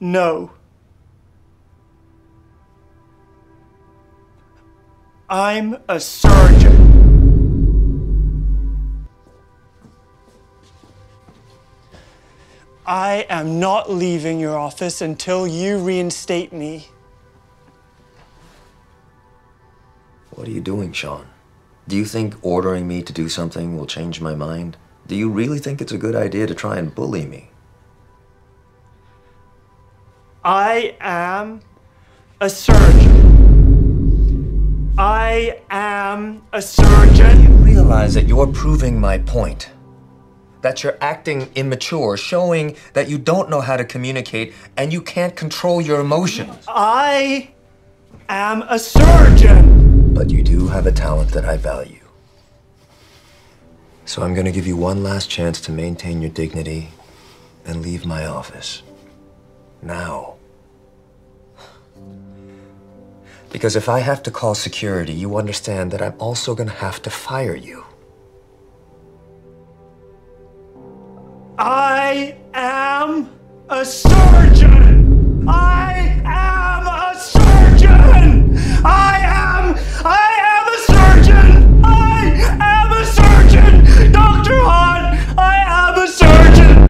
No. I'm a surgeon. I am not leaving your office until you reinstate me. What are you doing, Shaun? Do you think ordering me to do something will change my mind? Do you really think it's a good idea to try and bully me? I am a surgeon. I am a surgeon. You realize that you're proving my point. That you're acting immature, showing that you don't know how to communicate and you can't control your emotions. I am a surgeon. But you do have a talent that I value. So I'm gonna give you one last chance to maintain your dignity and leave my office. Now. Because if I have to call security, you understand that I'm also gonna have to fire you. I am a surgeon!